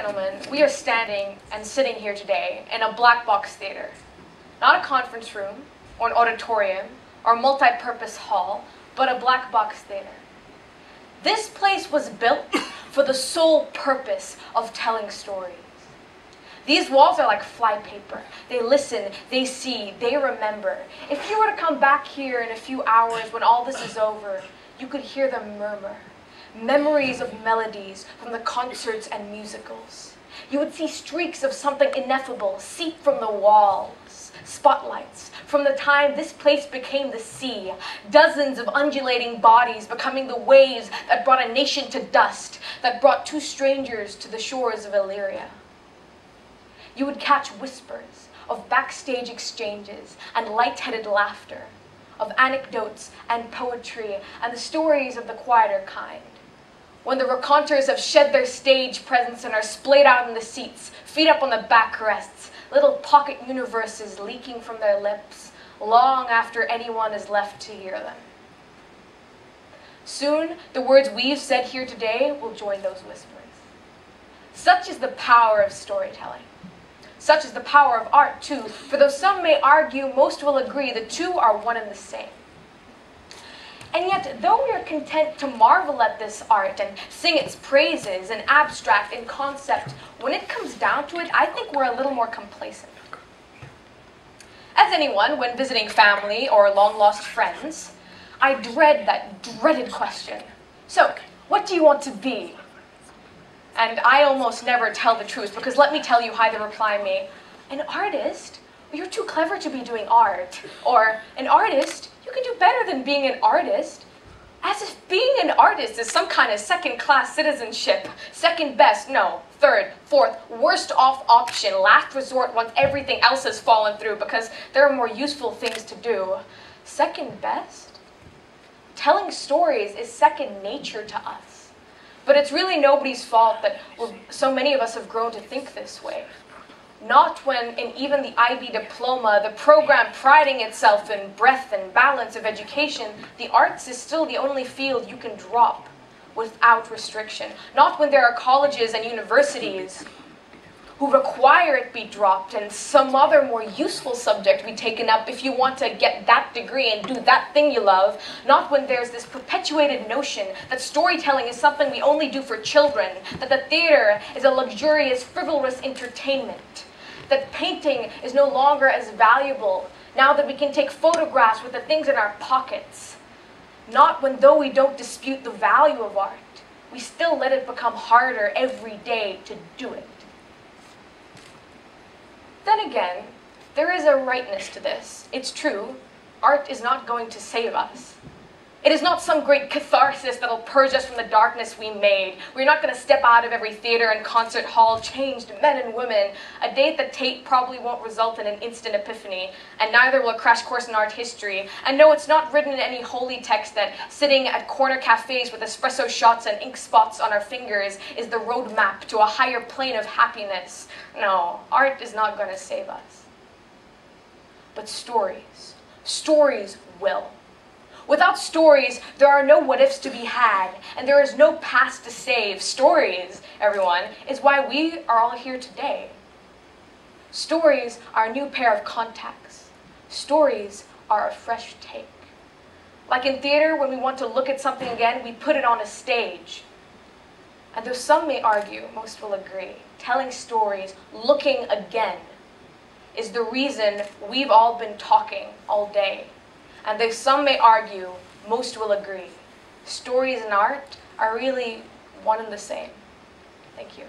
gentlemen, we are standing and sitting here today in a black box theater. Not a conference room, or an auditorium, or a multi-purpose hall, but a black box theater. This place was built for the sole purpose of telling stories. These walls are like flypaper. They listen, they see, they remember. If you were to come back here in a few hours when all this is over, you could hear them murmur. Memories of melodies from the concerts and musicals. You would see streaks of something ineffable seep from the walls, spotlights, from the time this place became the sea, dozens of undulating bodies becoming the waves that brought a nation to dust, that brought two strangers to the shores of Illyria. You would catch whispers of backstage exchanges and light-headed laughter, of anecdotes and poetry and the stories of the quieter kind. When the raconteurs have shed their stage presence and are splayed out in the seats, feet up on the backrests, little pocket universes leaking from their lips, long after anyone is left to hear them. Soon, the words we've said here today will join those whispers. Such is the power of storytelling. Such is the power of art, too, for though some may argue, most will agree the two are one and the same. And yet, though we are content to marvel at this art and sing its praises in abstract and concept, when it comes down to it, I think we're a little more complacent. As anyone, when visiting family or long-lost friends, I dread that dreaded question. So, what do you want to be? And I almost never tell the truth because let me tell you how they reply me. An artist? You're too clever to be doing art. Or, an artist? You can do better than being an artist. As if being an artist is some kind of second-class citizenship. Second best, no. Third, fourth, worst off option, last resort once everything else has fallen through because there are more useful things to do. Second best? Telling stories is second nature to us. But it's really nobody's fault that so many of us have grown to think this way. Not when, in even the IB diploma, the program priding itself in breadth and balance of education, the arts is still the only field you can drop without restriction. Not when there are colleges and universities who require it be dropped and some other more useful subject be taken up if you want to get that degree and do that thing you love, not when there's this perpetuated notion that storytelling is something we only do for children, that the theater is a luxurious, frivolous entertainment, that painting is no longer as valuable now that we can take photographs with the things in our pockets, not when though we don't dispute the value of art, we still let it become harder every day to do it. Then again, there is a rightness to this. It's true, art is not going to save us. It is not some great catharsis that'll purge us from the darkness we made. We're not going to step out of every theater and concert hall changed men and women. A day at Tate probably won't result in an instant epiphany, and neither will a crash course in art history. And no, it's not written in any holy text that sitting at corner cafes with espresso shots and ink spots on our fingers is the roadmap to a higher plane of happiness. No, art is not going to save us. But stories, stories will. Without stories, there are no what ifs to be had, and there is no past to save. Stories, everyone, is why we are all here today. Stories are a new pair of contacts. Stories are a fresh take. Like in theater, when we want to look at something again, we put it on a stage. And though some may argue, most will agree, telling stories, looking again, is the reason we've all been talking all day. And though some may argue, most will agree, stories and art are really one and the same. Thank you.